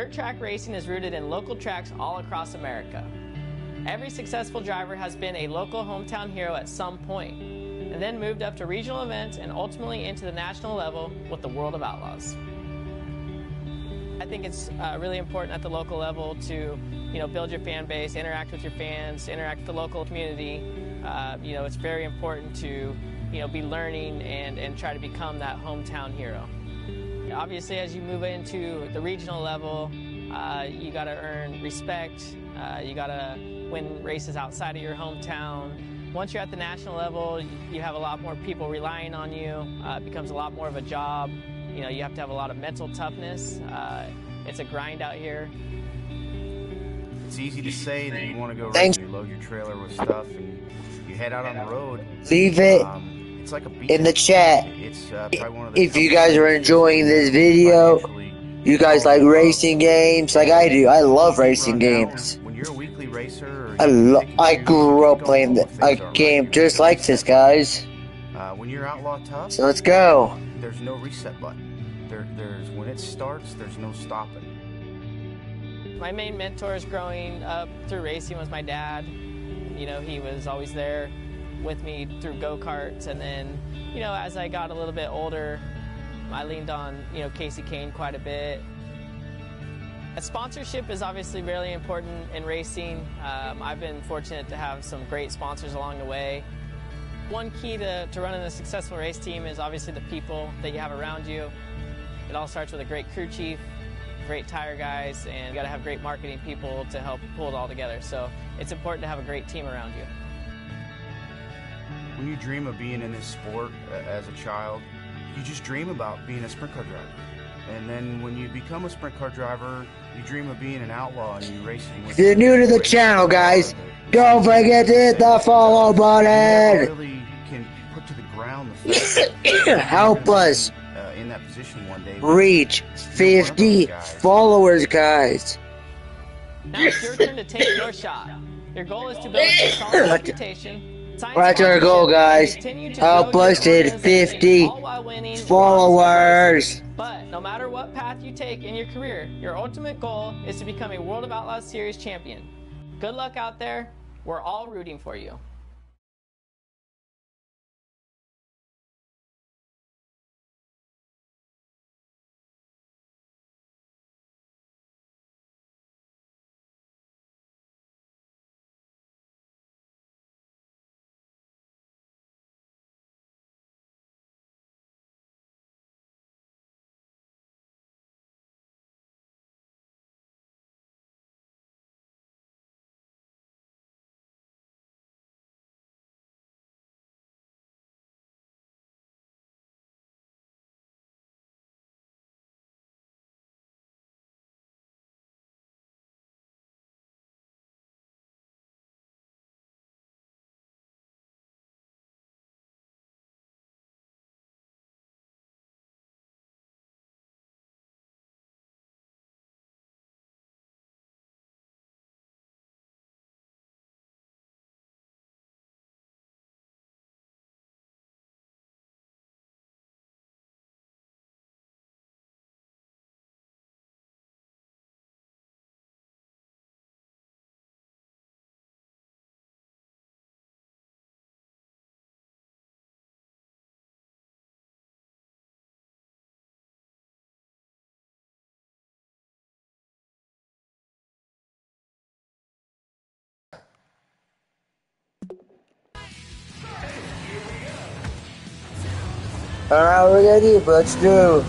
Dirt track racing is rooted in local tracks all across America. Every successful driver has been a local hometown hero at some point, and then moved up to regional events and ultimately into the national level with the World of Outlaws. I think it's uh, really important at the local level to, you know, build your fan base, interact with your fans, interact with the local community. Uh, you know, it's very important to, you know, be learning and, and try to become that hometown hero. Obviously, as you move into the regional level, uh, you got to earn respect. Uh, you got to win races outside of your hometown. Once you're at the national level, you have a lot more people relying on you. Uh, it becomes a lot more of a job. You know, you have to have a lot of mental toughness. Uh, it's a grind out here. It's easy to say that you want to go Thanks. race, you load your trailer with stuff, and you head out on the road. Leave it Um, it's like a beat. in the chat. It's uh, probably one of the If you guys are enjoying this video, you guys like racing games like I do. I love racing games. When you're a weekly racer, I you're lo- I grew up playing the, a game just like this, guys. Uh, when you're outlaw tough, So let's go. there's no reset button. There, there's when it starts, there's no stopping. My main mentors growing up through racing was my dad. You know, he was always there with me through go karts, and then, you know, as I got a little bit older, I leaned on, you know, Kasey Kahne quite a bit. A sponsorship is obviously really important in racing. Um, I've been fortunate to have some great sponsors along the way. One key to, to running a successful race team is obviously the people that you have around you. It all starts with a great crew chief, great tire guys, and you got to have great marketing people to help pull it all together. So it's important to have a great team around you. When you dream of being in this sport uh, as a child, you just dream about being a sprint car driver. And then when you become a sprint car driver, you dream of being an outlaw and you racing with. If you're new to the channel, guys, Don't forget to hit the follow button. never really can put to the ground the Help us uh, in that position one day. reach 50 followers, guys. Now it's your turn to take your shot. Your goal is to build a solid reputation. To our goal, guys. Help us hit 50 all while winning Followers. But no matter what path you take in your career, your ultimate goal is to become a World of Outlaws Series champion. Good luck out there. We're all rooting for you. Alright, we're gonna ready. Let's go.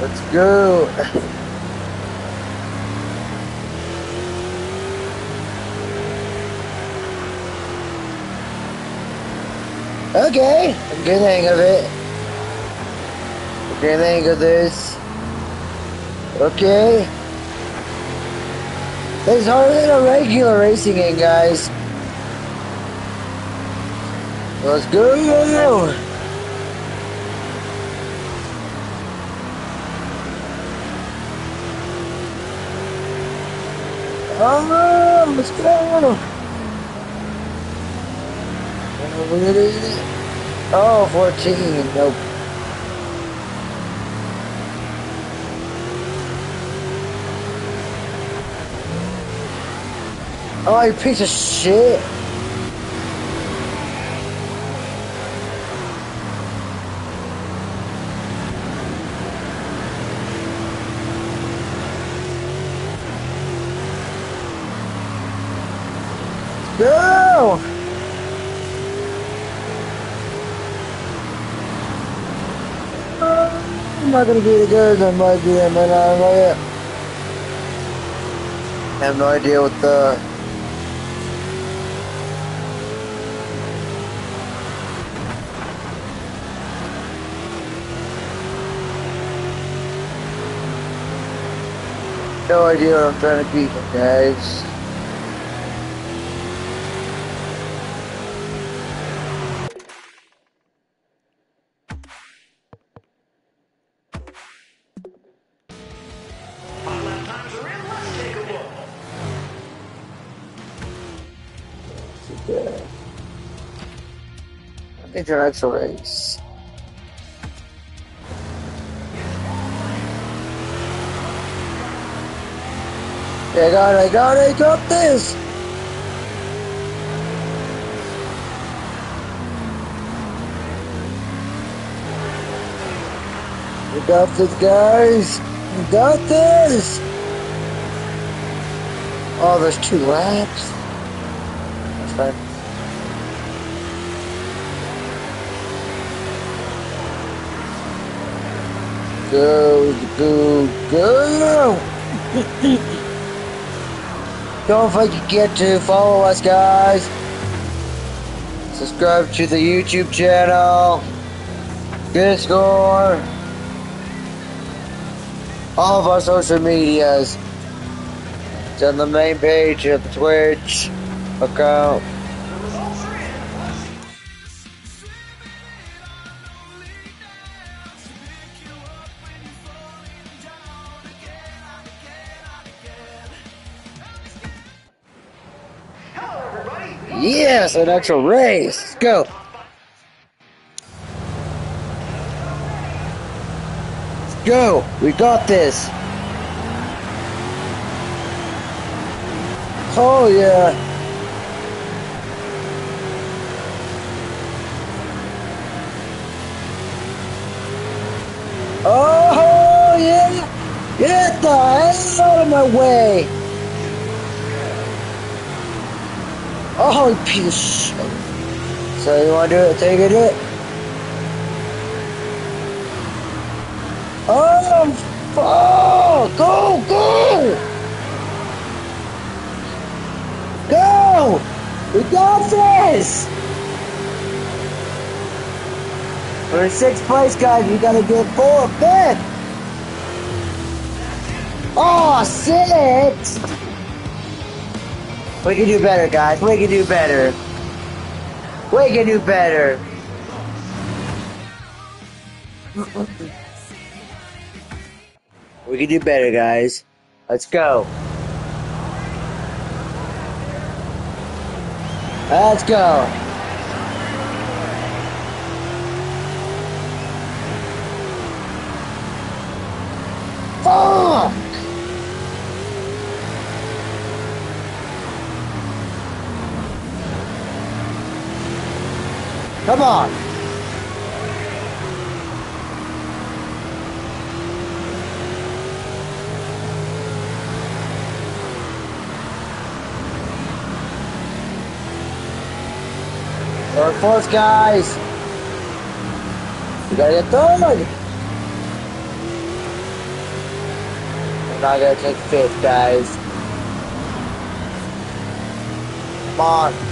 Let's go. Okay, I'm getting hang of it. I'm getting hang of this. Okay. It's harder than a regular racing game, guys. Let's go! ¡Vamos, claro! Where is it? Oh, 14, nope. Oh, you piece of shit! Not gonna be the good, I might be, I might not, I might I have no idea what the No idea what I'm trying to beat, guys. Race. Yeah, I got I got it, I got this! We got this, guys! We got this! Oh, there's two laps? That's fine. Go, go, go! Don't forget to follow us, guys. Subscribe to the YouTube channel, Discord, all of our social medias. It's on the main page of the Twitch account. Yes, an actual race. Let's go. Let's go. We got this. Oh, yeah. Oh, yeah. Get the hell out of my way. Oh, piece. So you want to do it? Take it? it? Oh, fuck! Go, go! Go! We got this! We're in sixth place, guys. We gotta get four, fifth. Oh, sixth! We can do better, guys. We can do better. We can do better. we can do better, guys. Let's go. Let's go. Fuck! Come on. Third, fourth, guys. We gotta get third. We're not gonna take fifth, guys. Come on.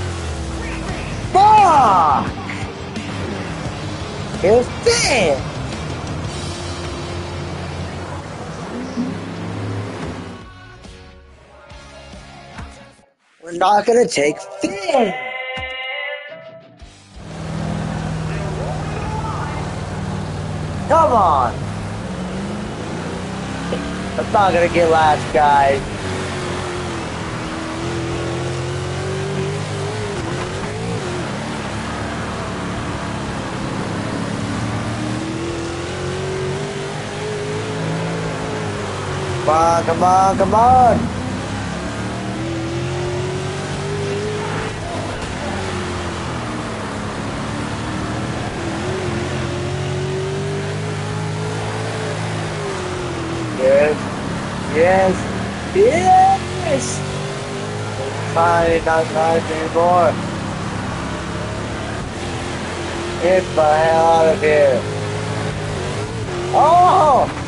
We're not gonna take fifth. Come on! I'm not gonna get last, guys. Come on, come on, come on! Yes, yes, yes! Fine, not nice anymore. Get the hell out of here! Oh!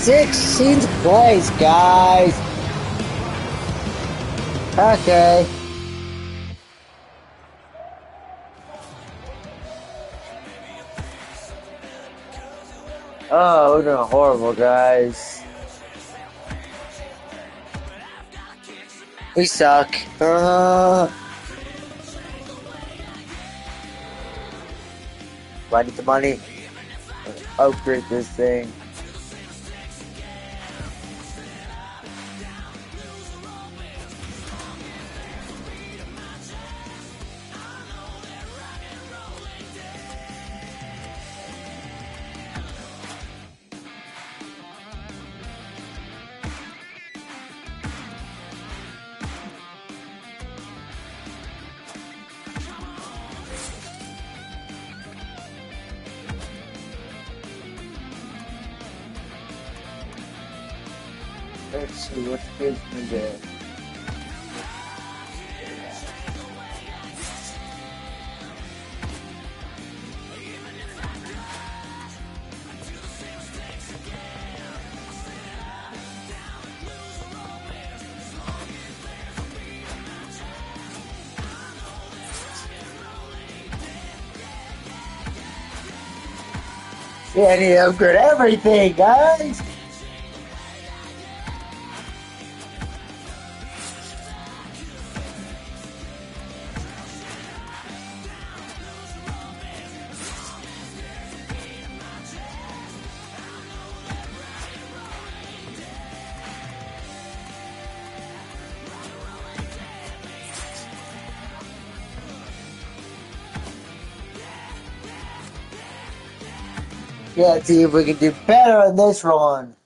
Sixteenth place, guys. Okay. Oh, we're doing horrible, guys. We suck. Uh, I need the money? Upgrade this thing. Need to upgrade everything, guys. Let's see if we can do better on this one.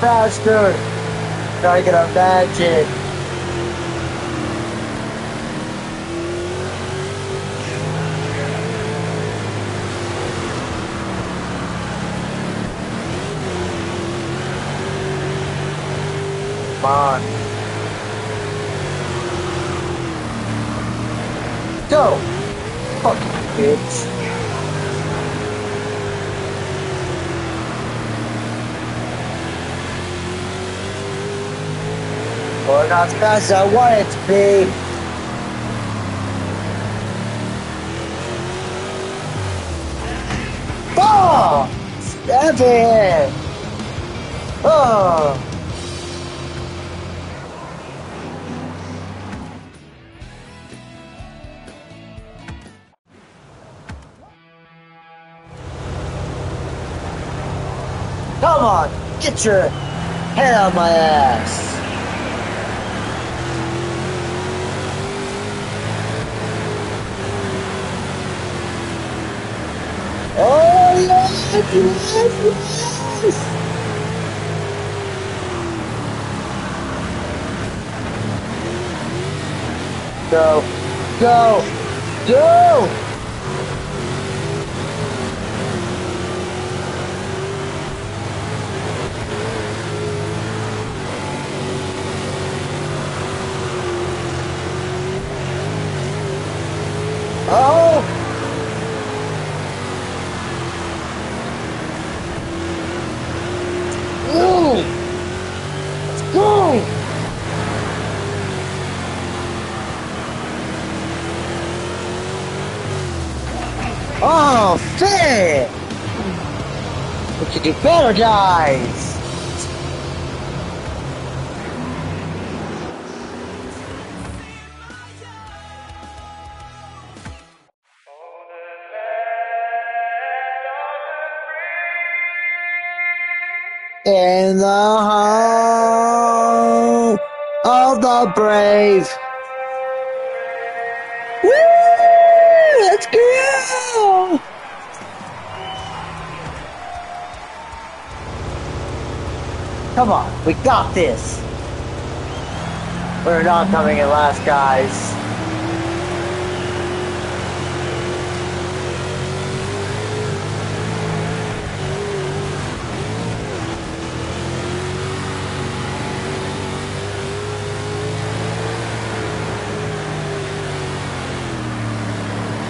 Faster! To get our. Come on. Go! Fucking bitch. Not as I want it to be. Oh! Stab it! Oh! Come on, get your head on my ass. Go. Go. Go! Do better, guys! In the home of the brave. Woo! Let's go! Come on, we got this. We're not coming in last, guys.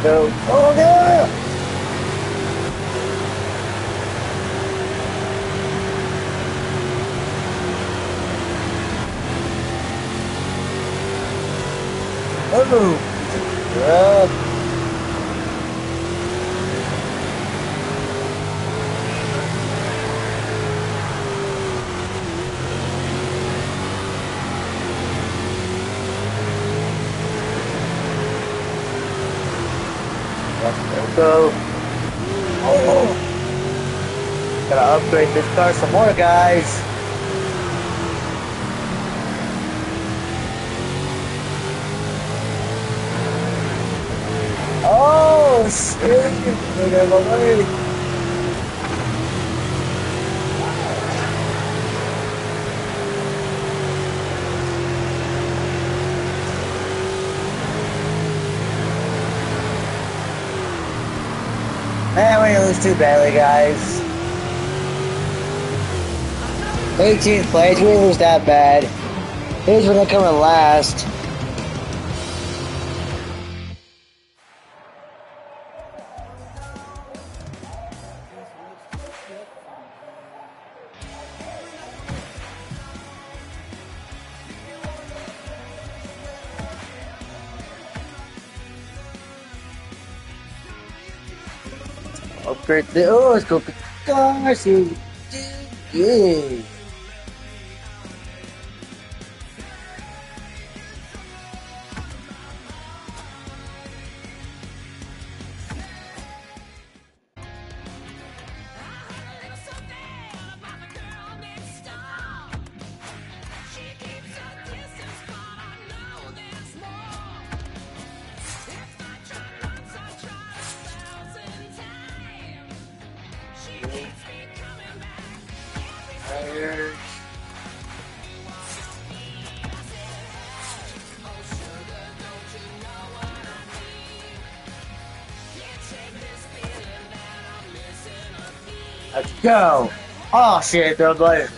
Go. Oh no! Yeah. Let's go. Oh! Gotta upgrade this car some more, guys. Man, we didn't lose too badly, guys. 18th place, we lose that bad. Here's when they come in last. The oh, let's go Garcia. Yeah. Go. Oh shit, they're like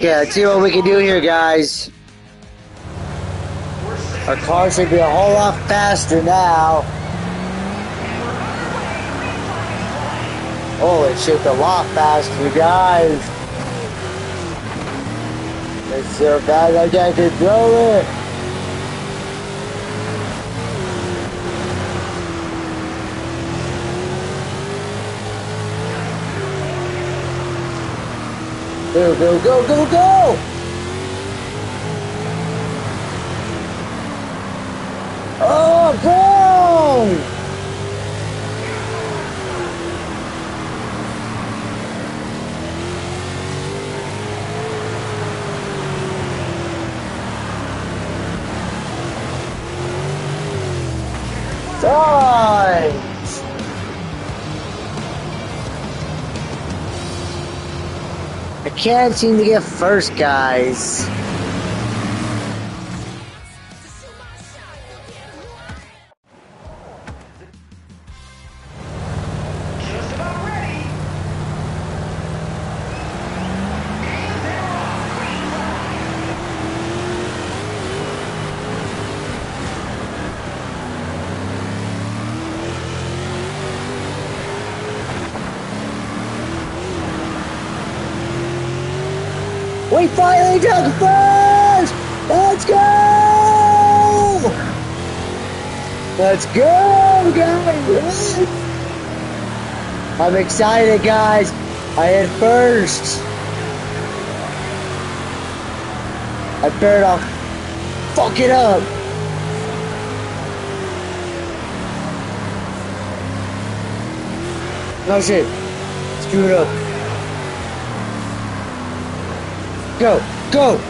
Yeah, let's see what we can do here, guys. Our car should be a whole lot faster now. Oh, Holy shit, a lot faster, guys. It's so bad I can't control it. Go, go, go, go, go! Oh, go! can't seem to get first, guys. Let's go, guys! I'm excited, guys! I hit first! I better not fuck it up! No shit. Screw it up. Go! Go!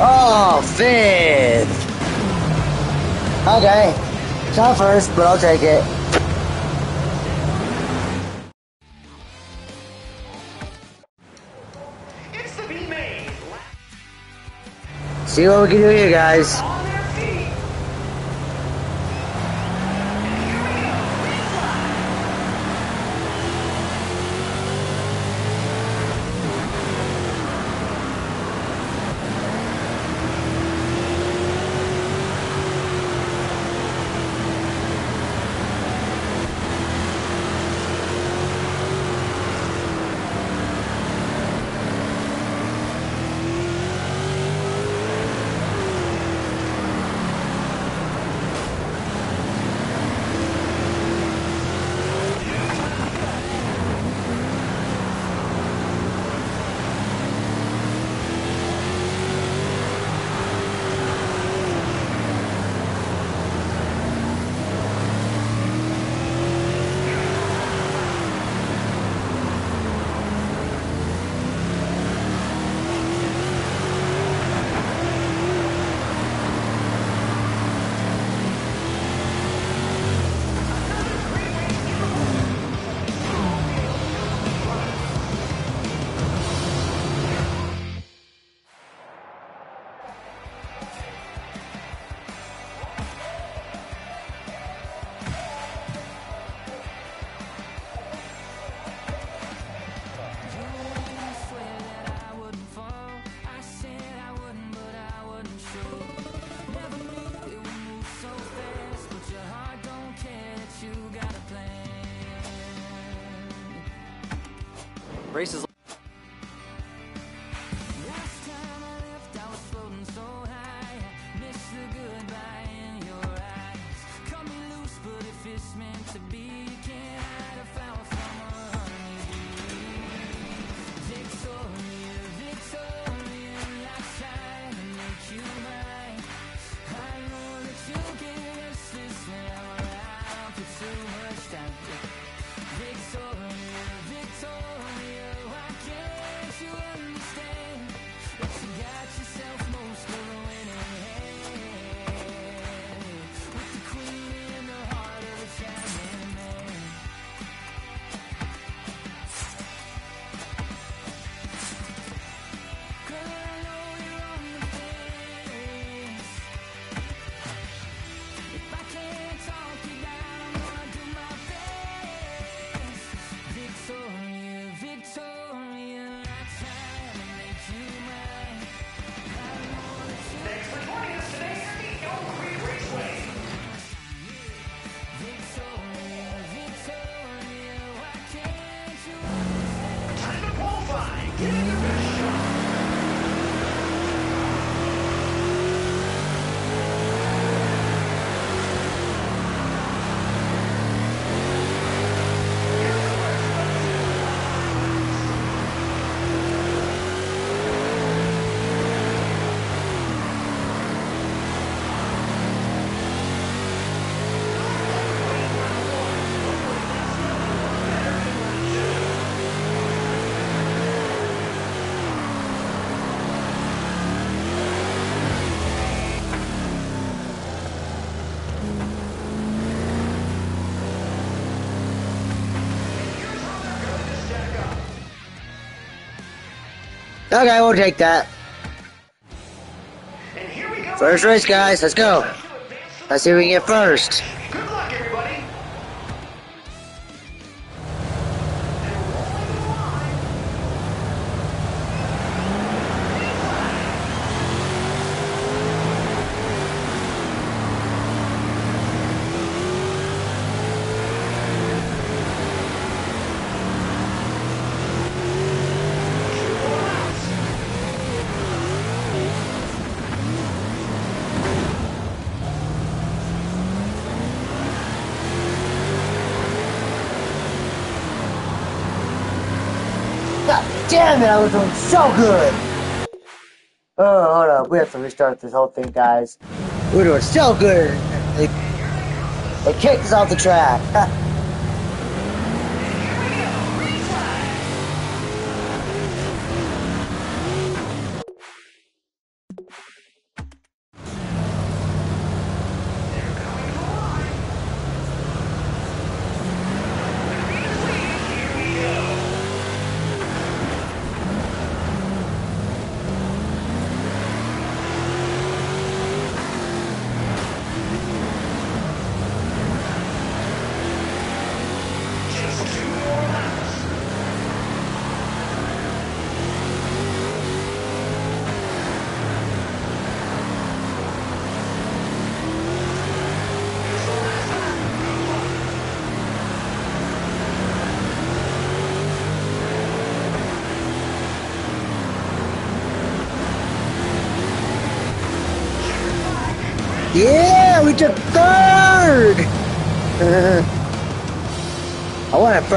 Oh, fifth. Okay. not first, but I'll take it. See what we can do here, guys. Okay, we'll take that. First race, guys. Let's go. Let's see who we can get first. damn it, I was doing so good. Oh, hold up. We have to restart this whole thing, guys. We were doing so good. They kicked us off the track.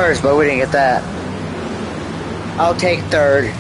first, but we didn't get that. I'll take third.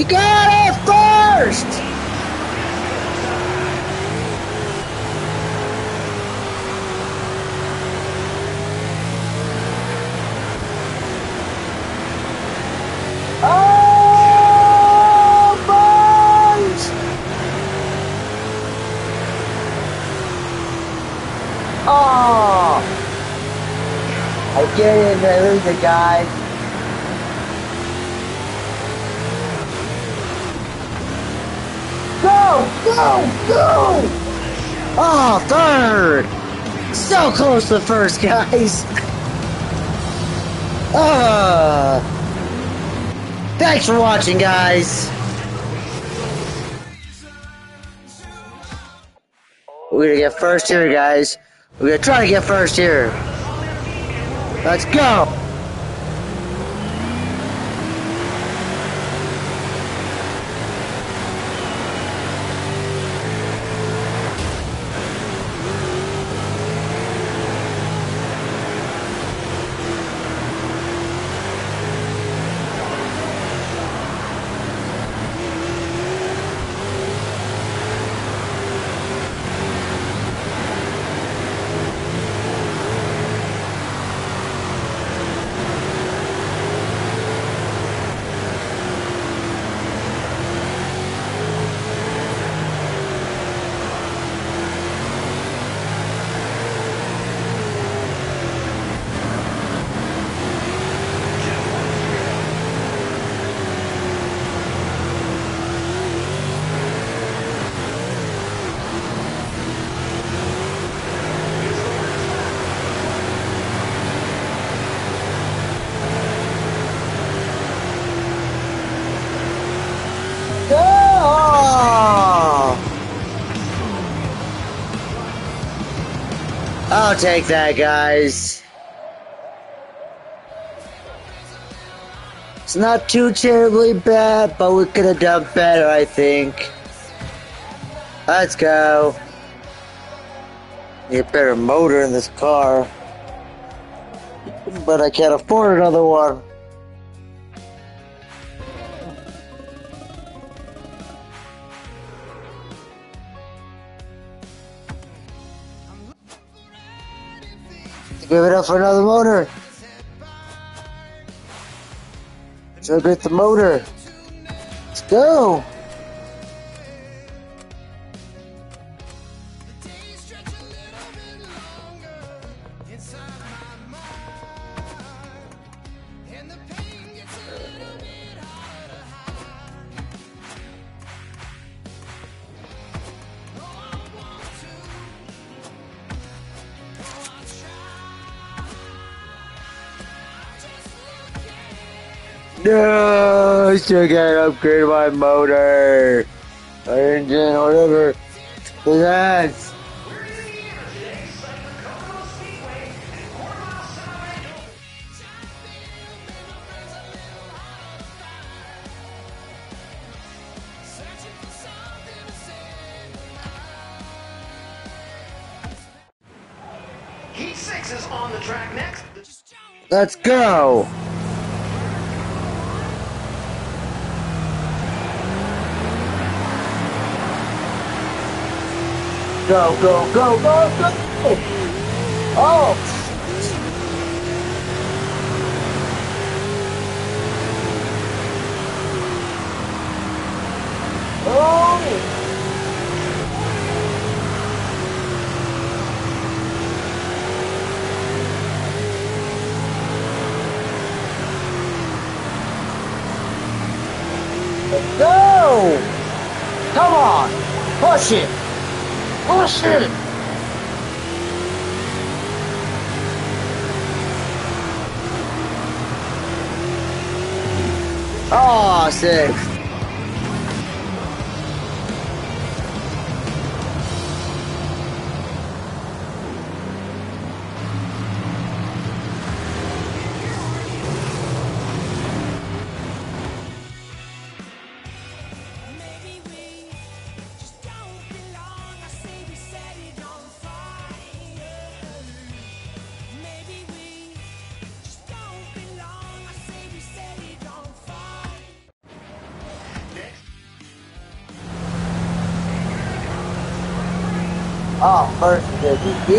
We got it first! Oh! Oh! I get it, I lose the guy. Go! Go! Oh, third! So close to first, guys! Uh, thanks for watching, guys! We're gonna get first here, guys. We're gonna try to get first here. Let's! Go! I'll take that, guys. It's not too terribly bad, but we could have done better, I think. Let's go. Need a better motor in this car. But I can't afford another one. Give it up for another motor. Celebrate the motor. Let's go. I still gotta upgrade my motor. My engine, whatever. Yes. Heat 6 is on the track next. Let's go. Go, go, go, go, go. Oh. Let's go! Come on! Push it! Oh, sick. So,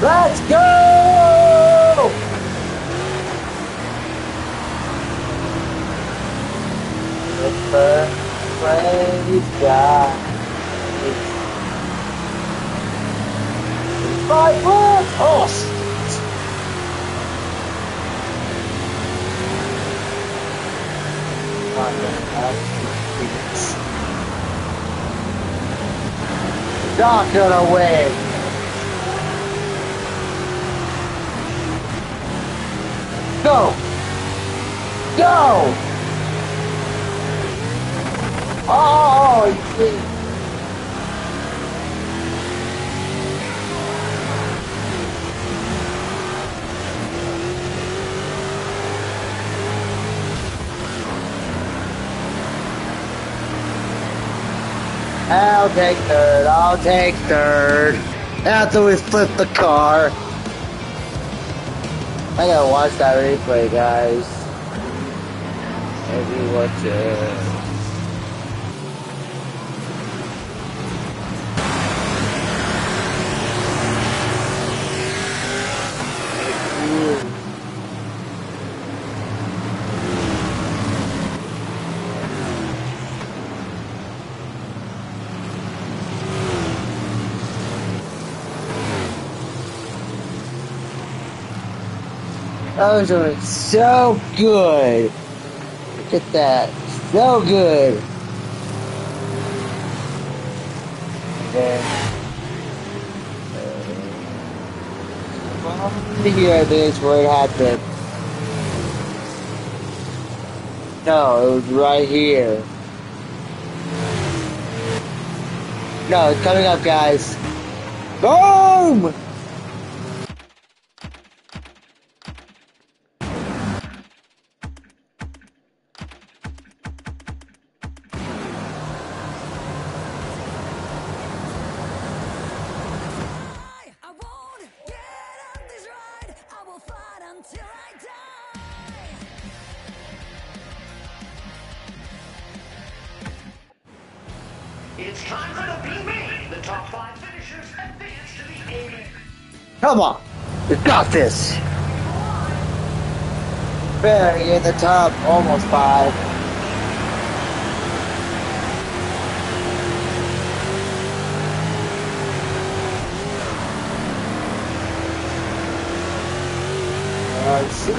let's go! The first place, points! Oh, shit. Gonna have to gonna win. Go! Go! Oh, you see. I'll take third. I'll take third. After we flip the car. I gotta watch that replay, guys. Maybe watch it. Was doing so good. Look at that. So good. Then, uh, here I where it happened. No, it was right here. No, it's coming up, guys. Boom! Got this. Barely in the top, almost five. I see.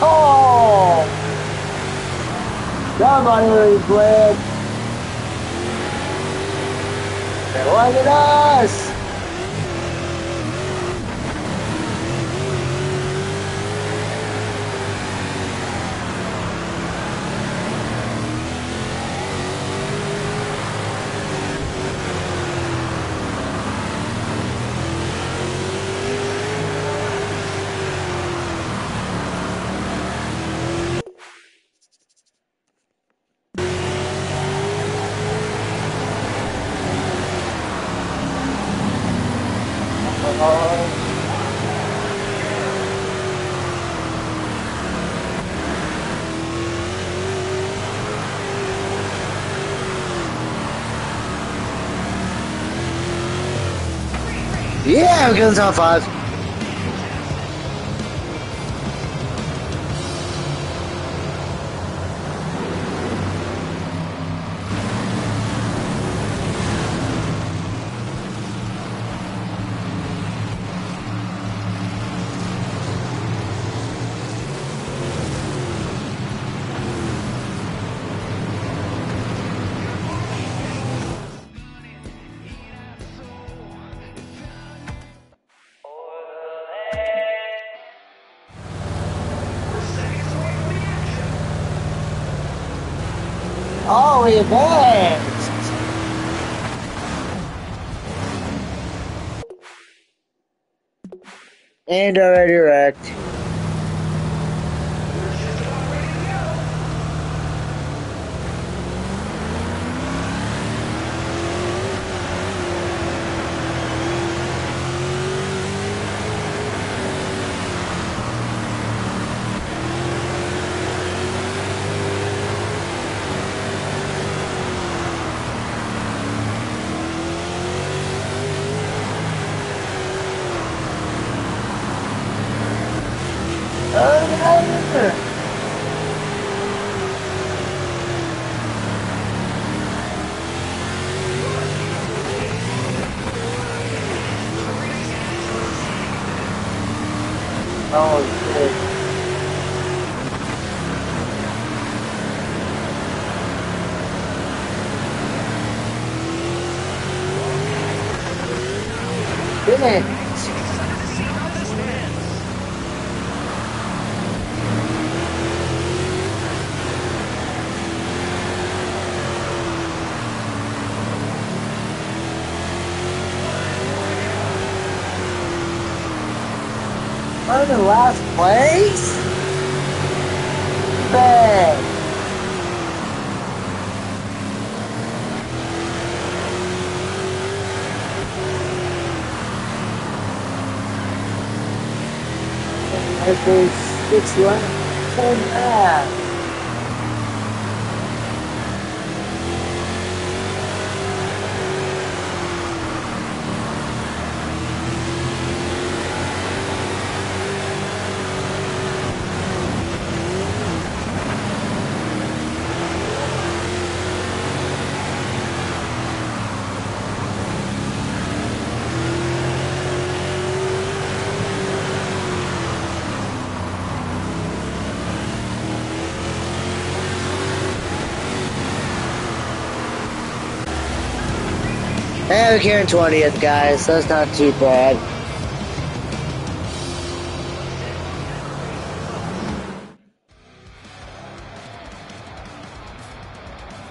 Oh! Somebody really quick. At us! We're going to top five. We advanced! And already wrecked. Hey, we're here in 20th, guys, so it's not too bad.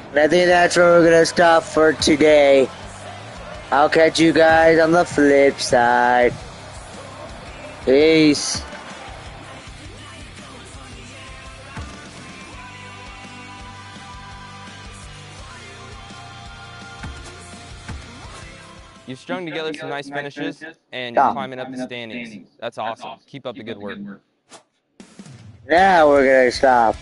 And I think that's where we're gonna stop for today. I'll catch you guys on the flip side. Peace. Strung together some nice finishes, and you're climbing up the standings. That's awesome. Keep up the good work. Now we're gonna stop.